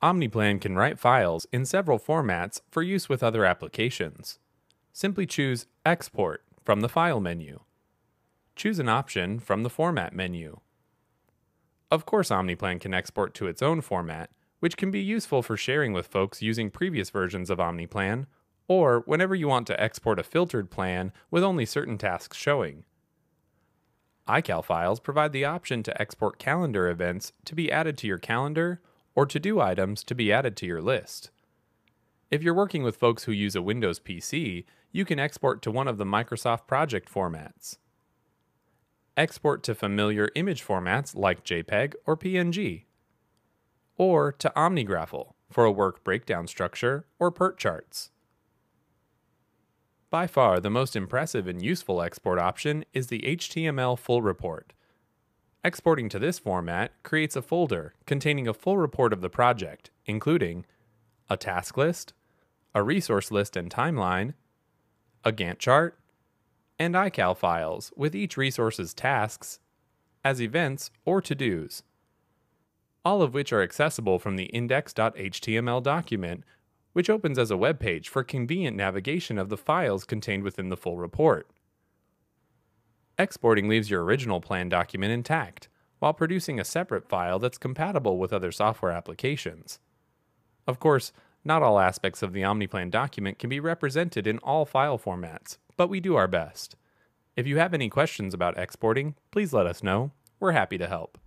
OmniPlan can write files in several formats for use with other applications. Simply choose Export from the File menu. Choose an option from the Format menu. Of course, OmniPlan can export to its own format, which can be useful for sharing with folks using previous versions of OmniPlan, or whenever you want to export a filtered plan with only certain tasks showing. iCal files provide the option to export calendar events to be added to your calendar or to do items to be added to your list. If you're working with folks who use a Windows PC, you can export to one of the Microsoft project formats. Export to familiar image formats like JPEG or PNG. Or to OmniGraffle for a work breakdown structure or PERT charts. By far, the most impressive and useful export option is the HTML full report. Exporting to this format creates a folder containing a full report of the project, including a task list, a resource list and timeline, a Gantt chart, and iCal files with each resource's tasks as events or to-dos, all of which are accessible from the index.html document which opens as a web page for convenient navigation of the files contained within the full report. Exporting leaves your original plan document intact, while producing a separate file that's compatible with other software applications. Of course, not all aspects of the OmniPlan document can be represented in all file formats, but we do our best. If you have any questions about exporting, please let us know. We're happy to help.